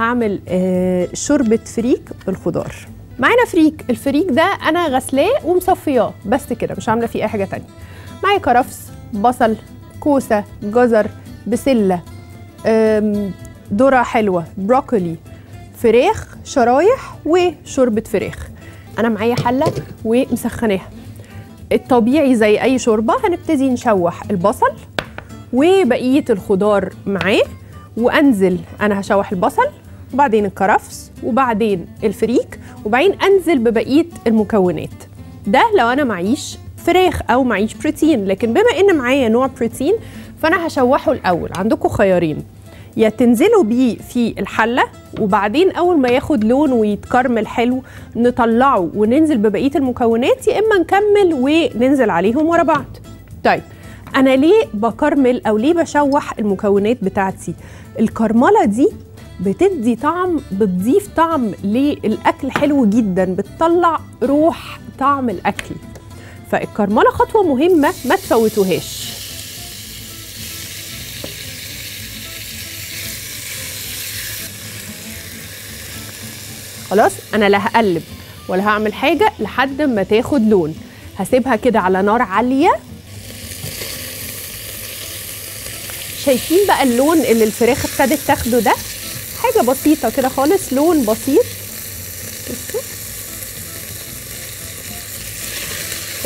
هعمل آه شوربة فريك بالخضار. معانا فريك الفريك ده أنا غسلاه ومصفياه بس كده مش عامله فيه أي حاجة تانية. معايا كرفس بصل كوسة جزر بسلة ذرة حلوة بروكولي فراخ شرايح وشوربة فراخ. أنا معايا حلة ومسخناها. الطبيعي زي أي شوربة هنبتدي نشوح البصل وبقية الخضار معاه وأنزل أنا هشوح البصل وبعدين الكرفس وبعدين الفريك وبعدين أنزل ببقية المكونات. ده لو أنا معيش فراخ أو معيش بروتين لكن بما إن معايا نوع بروتين فأنا هشوحه الأول. عندكم خيارين. يا تنزلوا بيه في الحلة وبعدين أول ما ياخد لون ويتكرمل حلو نطلعه وننزل ببقية المكونات يا إما نكمل وننزل عليهم ورا بعض. طيب أنا ليه بكرمل أو ليه بشوح المكونات بتاعتي؟ الكرملة دي بتدي طعم بتضيف طعم للأكل حلو جدا بتطلع روح طعم الأكل. فالكرملة خطوة مهمة ما تفوتوهاش. خلاص أنا لا هقلب ولا هعمل حاجة لحد ما تاخد لون. هسيبها كده على نار عالية. شايفين بقى اللون اللي الفراخ ابتدت تاخده ده؟ حاجة بسيطة كده خالص لون بسيط.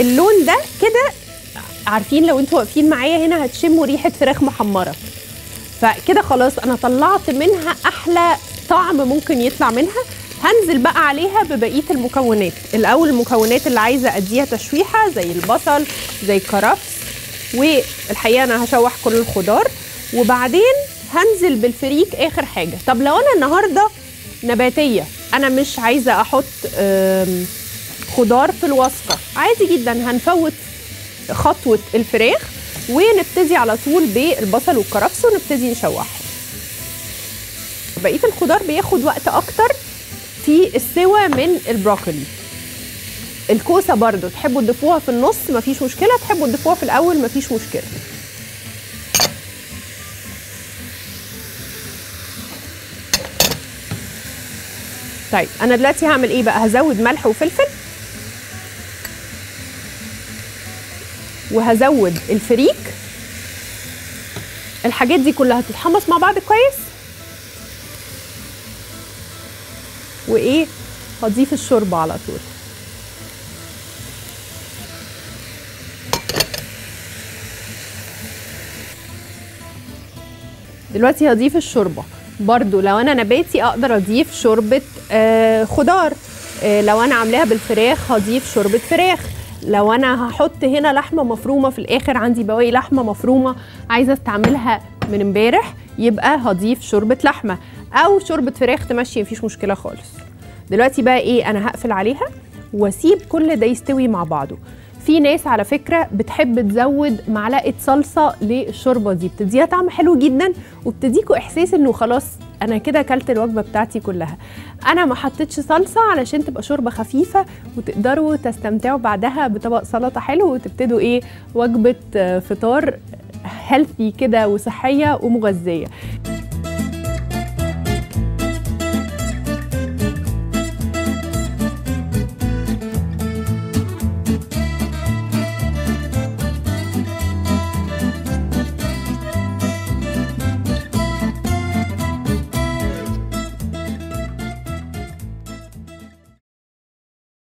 اللون ده كده عارفين لو أنتوا واقفين معايا هنا هتشموا ريحة فراخ محمرة. فكده خلاص أنا طلعت منها أحلى طعم ممكن يطلع منها. هنزل بقى عليها ببقية المكونات. الأول المكونات اللي عايزة أديها تشويحة زي البصل زي الكرفس والحقيقة أنا هشوح كل الخضار. وبعدين هنزل بالفريك آخر حاجة. طب لو أنا النهارده نباتية أنا مش عايزة أحط خضار في الوصفة عادي جدا هنفوت خطوة الفراخ ونبتدي على طول بالبصل والكرفس ونبتدي نشوحهم بقية الخضار بياخد وقت أكتر في السوى من البروكولي. الكوسة برضو تحبوا تضيفوها في النص مفيش مشكلة تحبوا تضيفوها في الأول مفيش مشكلة. طيب أنا دلوقتي هعمل إيه بقى؟ هزود ملح وفلفل. وهزود الفريك. الحاجات دي كلها هتتحمص مع بعض كويس. وإيه؟ هضيف الشوربة على طول. دلوقتي هضيف الشوربة. برضو لو أنا نباتي أقدر أضيف شوربة آه خضار. آه لو أنا عاملاها بالفراخ هضيف شوربة فراخ. لو أنا هحط هنا لحمة مفرومة في الآخر عندي بواقي لحمة مفرومة عايزة أستعملها من امبارح يبقى هضيف شوربة لحمة. أو شوربة فراخ تمشي مفيش مشكلة خالص. دلوقتي بقى إيه أنا هقفل عليها وأسيب كل ده يستوي مع بعضه. في ناس على فكرة بتحب تزود معلقة صلصة للشوربة دي. بتديها طعم حلو جدا وبتديكوا إحساس إنه خلاص أنا كده أكلت الوجبة بتاعتي كلها. أنا ما حطيتش صلصة علشان تبقى شوربة خفيفة وتقدروا تستمتعوا بعدها بطبق سلطة حلو وتبتدوا إيه وجبة فطار هيلثي كده وصحية ومغذية.